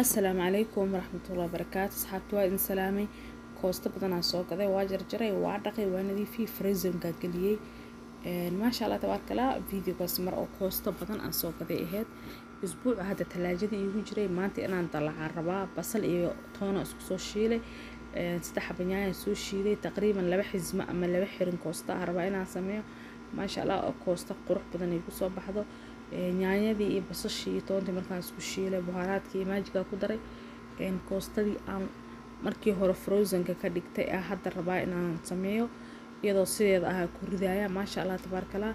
assalaamu calaykum waraxmatullahi wabarakaatu asxaabta waa idin salaamay. Koosto badanaa soo gaday waa jarjaray waa dhaqay waa nadiifiyey frizonka geliyey maasha allah tabaarkala videogaas mar oo koosto badan aan soo gaday ahayd isbuuca hadda talaajada iigu jiray maanta inaan dalacaan rabaa basal iyo toona isku soo shiilay. Saddex xabanyaayaan soo shiiday taqriiban laba xismo ama laba xirin koosta ah rabaa inaan sameeyo. Maasha allah oo koosta qurux badan igu soo baxdo nyaanyadii iyo basashii iyo toontii markaan isku shiilay buhaaraadkii iyo ku daray koostadii aan markii hore frozonka ka dhigtay ah hadda rabaa inaan sameeyo iyadoo sideeda ah ku ridaaya. Maasha allah tabaarkalaa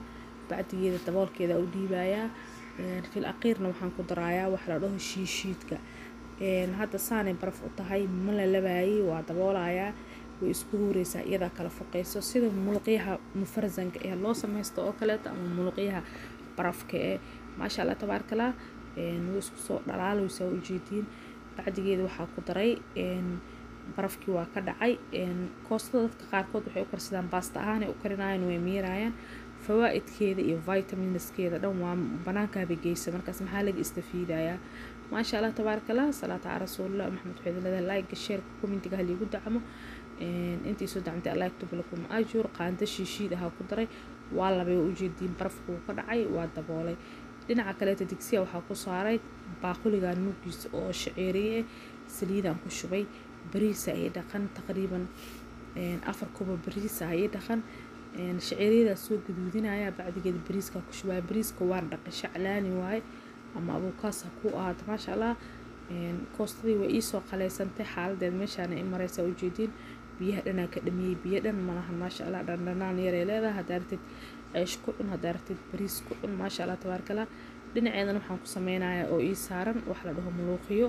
bacdigeeda daboolkeeda u dhiibayaa fil aqiirna waxaan ku daraayaa wax la dhaho shiishiidka. Hadda saanay baraf u tahay ma la labaayay waa daboolayaa way isku huureysaa iyadaa kala foqeyso. Sida muluqyaha mufarzanka ee loo sameysto oo kaleeto ama muluqyaha barafka ee maasha allah tabaarkalaa way isku soo dhalaaleysaa ujeediin bacdigeeda waxaa ku daray barafkii waa ka dhacay. Koostada dadka qaarkood waxay u karsadaan baasta ahaanay u karinayaan way miirayaan. Fawaa-idkeeda iyo vitaminskeeda dhan waa banaankaabay geysa markaas maxaa laga istafiidayaa? Maasha allah tabaarakallah salaata calaa maxamed waxay like sheerka commentiga haliigu dacmo intii soo dacmtay allah ajur qaanda shiishiid ahaa ku daray waa labay waa ujeediin barafku ka dhacay waa daboolay. Dhinaca kaleeta digsiya waxaa ku saaray baaquliga nuugiisa oo shaceeriye saliidaan ku shubay. Bariisa ay dhaqan taqriiban afar kuba bariisa ay dhaqan. Shaceeriyadaas soo gaduudinaya bacdigeeda bariiska ku shubaya. Bariiska waan dhaqay shaclaani waaye. Ama abuukaas ku ahaato maasha allah. Koostadii way iisoo qaleysantay xaaladeed meeshaana i mareysaa ujeediin biyaha dhanaa ka dhamiyey biyo dhan malahan maasha allah dhandhanaan yaray leedahay haddaa ratid ceesh ku cun haddaa ratid bariis ku cun maasha allah tabaarkala dhinaceedan waxaan ku sameynayaa oo ii saaran wax la dhaho muluuqiyo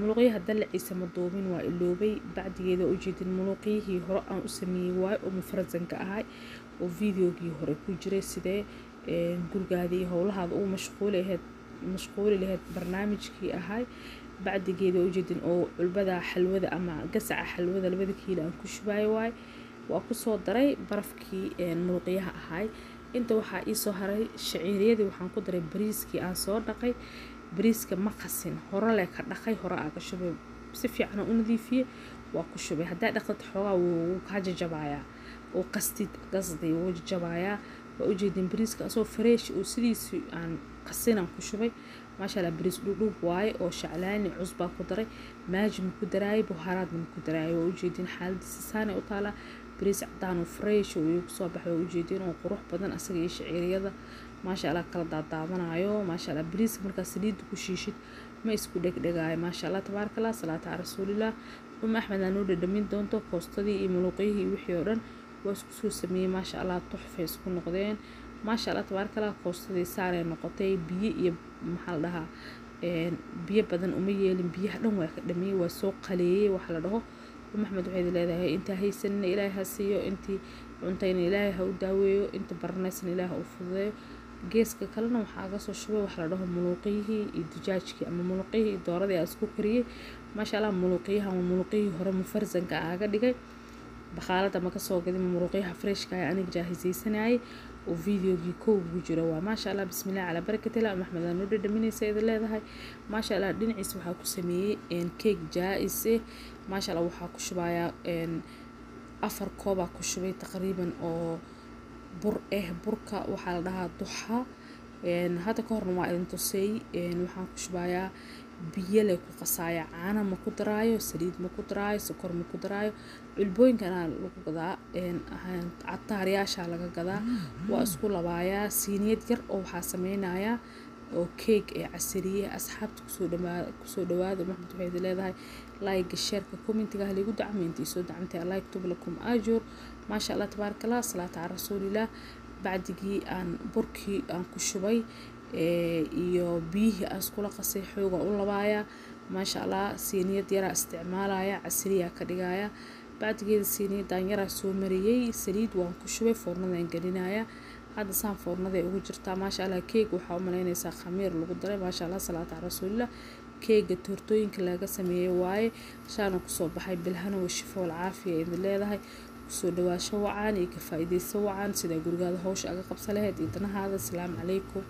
muluuqyaha dalaciisa ma duubin waa iloobay. Bacdigeeda ujeedin muluuqyihii hore aan u sameeyey waayo oo mufarazanka ahay oo videogii hore ku jiray sidee gurigaada iyo howlahaada ugu mashquuli ahayd mashquuli lahayd barnaamijkii ahay bacdigeeda ujeedin oo culbada xalwada ama gasaca xalwada labada kiilo aan ku shubayo waaye waa ku soo daray barafkii muluuqyaha ahay. Inta waxaa iisoo haray shaciiriyadii waxaan ku daray bariiskii aan soo dhaqay. Bariiska ma qasin hore le ka dhaqay hore aa ka shubay. Si fiican u nadiifiyey waa ku shubay. Haddaa dhaqdad xoogaa wuu kaa jajabayaa oo qastid qasdi wuu jajabayaa. Waa ujeedin bariiska asoo qasinaan ku shubay maasha allah bariis dhudhuub waaye oo shaclaani cusbaa ku daray. Maajima ku daraayay buhaaraadna ku daraayay waa ujeedin xaaladiisa saanay u taalaa bariis cadaan oo fresh oo igu soo baxay. Waa ujeedin oo qurux badan asaga iyo shaciiriyada. Maasha allah kala daadaadanayo maasha allah bariiska markaa saliidda ku shiishid. Ma isku dhegdhegaayo maasha allah tabaarakallah salaata rasuulillah um axmed aa noo dhadhamin doonto koostadii iyo muluuqyihii wixii oo dhan. Waa isku sameeyey. Maasha allah isku noqdeen. Maasha allah tabaarakallah koostadii saanay noqotay. Biyo iyo maxaa la dhahaa biyo badan uma yeelin biyaha dhan waa ka dhamiyey waa soo qaleeyey waxa la dhaho. Um axmed waxay leedahay intaa haysanina ilaahay ha siiyo intii cuntayna ilaahay ha u daaweeyo inta baranaysana ilaahay ha u fududeeyo. Geeska kalena waxaa aga soo shubay waxa la dhaho muluuqyihii iyo dijaajkii ama muluuqyihii iyo dooradii aa isku kariyey maasha allah muluuqyaha ama muluuqyihii hore mufarzanka aaga dhigay bakaalada ma ka soo gadin muluuqyaha freshka ah aniga jaahisaysanayay oo videogii kow jiro waa maasha allah bismillahi calaa barakatillah maxmed aa noo dhadhaminaysa idin leedahay maasha allah dhinaciisa waxaa ku sameeyey keeg jaa-is eh maasha allah waxaa ku shubayaa afar koobaa ku shubay taqriiban oo bur eh burka waxaa la dhahaa duxa hadda ka horna waa idin tuseey waxaan ku shubayaa biyo le ku qasaaya caana ma ku daraayo saliid ma ku daraayo sokor ma ku daraayo. Culbooyinkana lagu gadaa cataaryaasha laga gadaa. Waa isku labaayaa siiniyad yar oo waxaa sameynayaa oo keeg ee casariye asxaabta ku soo dhawaada ku soo dhawaada maxmed waxay leedahay like sheerka commentiga haligu dacmay intii soo dacmtay allah yaktub lakum ajur. Maasha allah tabaarakallah salaata calaa rasuulillah. Bacdigii aan burkii aan ku shubay iyo biyihii aan iskula qasay xooga u labaaya maasha allah siiniyad yaraa isticmaalaya casriyaa ka dhigaya bacdigeeda siiniyadan yaraa soo mariyey saliid waan ku shubay foornadan gelinaya hadda saan foornaday ugu jirtaa maasha allah keeg waxaa u malaynaysaa khamiir lagu daray maasha allah salaata rasuulillah. Keega toortooyinka laga sameeyey waaye shaana ku soo baxay bilhana wa shifool caafiya idin leedahay. Kusoo dhawaasho wacaan iyo ka faa-iideyso wacaan sidaa gurigaada howsha aga qabsa laheyd iyo danahaada asalaamu calaykum